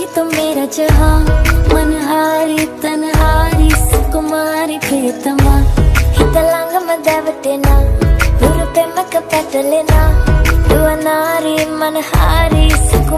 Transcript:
ही तो मेरा जहाँ। मनहारी, तनहारी, सुकुमारी फिर तमा हितलांग मदवटेना पे मक पटलेना दुअनारी मनहारी, सुकुमारी